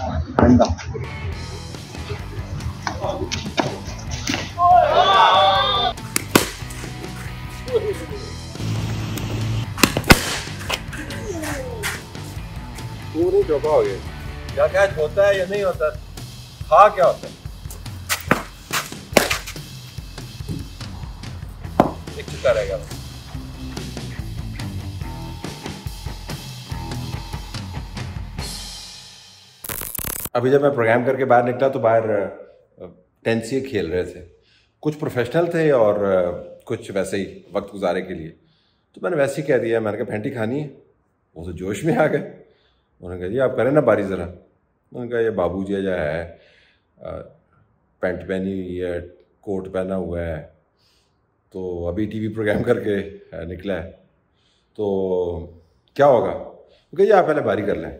ठंडा पूरी चौका हो। गया क्या कैच होता है या नहीं होता? था क्या होता है? एक चुका रहेगा। अभी जब मैं प्रोग्राम करके बाहर निकला तो बाहर टेंसी खेल रहे थे। कुछ प्रोफेशनल थे और कुछ वैसे ही वक्त गुजारे के लिए। तो मैंने वैसे ही कह दिया, मैंने कहा फैंटी खानी है? वो तो जोश में आ गए। उन्होंने कहा, जी, आप करें ना बारी ज़रा। उन्होंने कहा, ये बाबू जी जो है पैंट पहनी हुई है, कोट पहना हुआ है। तो अभी टीवी प्रोग्राम करके निकला है। तो क्या होगा? वो कहा आप पहले बारी कर लें।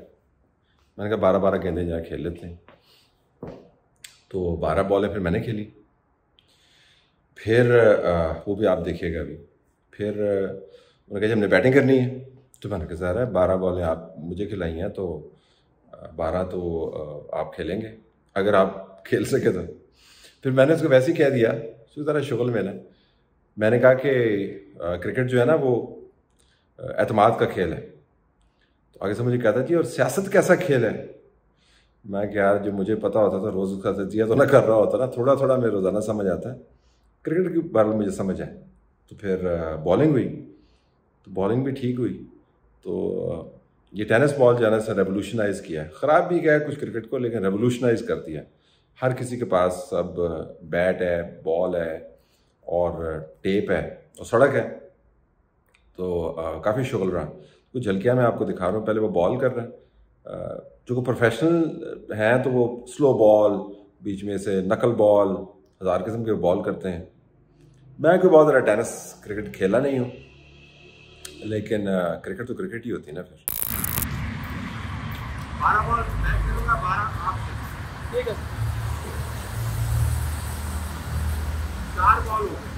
मैंने कहा बारह बारह गेंदें जहाँ खेल लेते हैं। तो बारह बॉलें फिर मैंने खेली। फिर वो भी आप देखिएगा अभी। फिर उन्होंने कहा जी हमने बैटिंग करनी है। तो मैंने कहा सर बारह बॉलें आप मुझे खिलाई हैं तो बारह तो आप खेलेंगे अगर आप खेल सके तो। फिर मैंने उसको वैसे ही कह दिया उसको ज़रा शुगल में ना। मैंने कहा कि क्रिकेट जो है ना वो अ, एतमाद का खेल है। आगे से मुझे कहता जी और सियासत कैसा खेल है? मैं क्या यार जो मुझे पता होता था, रोज़ उसका तजिया तो ना कर रहा होता ना थोड़ा थोड़ा मेरे रोज़ाना समझ आता है। क्रिकेट के बारे में मुझे समझ है। तो फिर बॉलिंग हुई। तो बॉलिंग भी ठीक हुई। तो ये टेनिस बॉल जो है ना रेवोल्यूशनाइज किया है। ख़राब भी गया है कुछ क्रिकेट को, लेकिन रेवोल्यूशनाइज कर दिया हर किसी के पास अब बैट है, बॉल है और टेप है और सड़क है। तो काफ़ी शुगल रहा कुछ झलकियाँ मैं आपको दिखा रहा हूँ। पहले वो बॉल कर रहा है। जो को प्रोफेशनल हैं तो वो स्लो बॉल बीच में से नकल बॉल हज़ार किस्म के बॉल करते हैं। मैं कोई बहुत ज़्यादा टेनिस क्रिकेट खेला नहीं हूँ। लेकिन क्रिकेट तो क्रिकेट ही होती है ना फिर। बारह बॉल मैं खेलूँगा बारह आप ठीक है। चार बॉल हो गए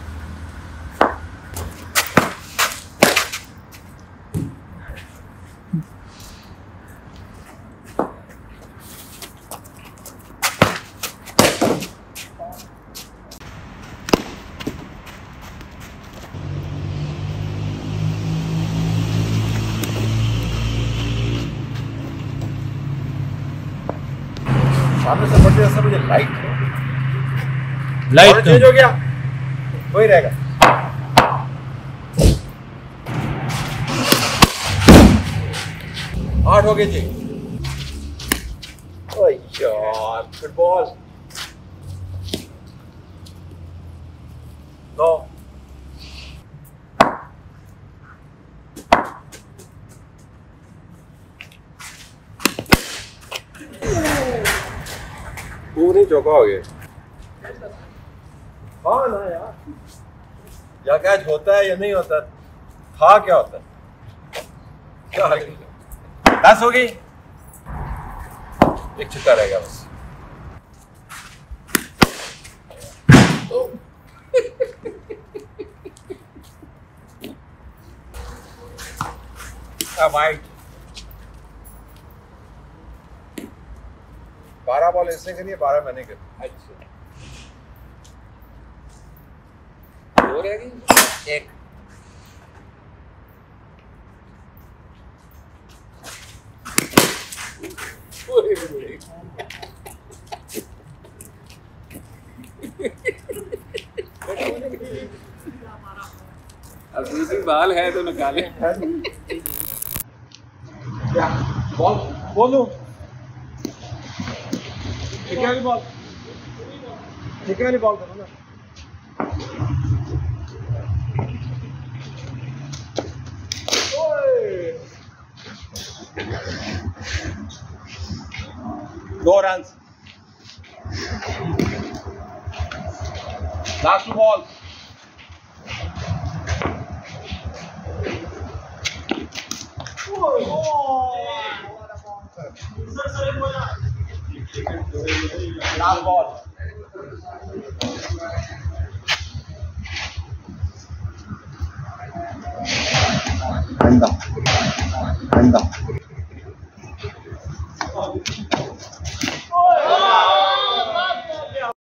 सामने से बढ़ते जैसा मुझे लाइट लाइट चेंज हो। गया वही रहेगा। आठ हो गए जी। यार फुटबॉल नौ। पूरी चौका हो गया। हाँ ना यार। या कैच होता है या नहीं होता था क्या होता है? क्या हाल है? दस हो गई। एक छक्का रहेगा बस। वाइट बारह बॉल इसने करी है बारह मैंने करी अच्छा। दो रह गई? एक। अब दूसरी बाल है तो निकाले। बॉल बोलो। ठेके वाली बॉल ठेके वाली बॉल करो ना ओए! दो run last ball last ball ठंडा ठंडा है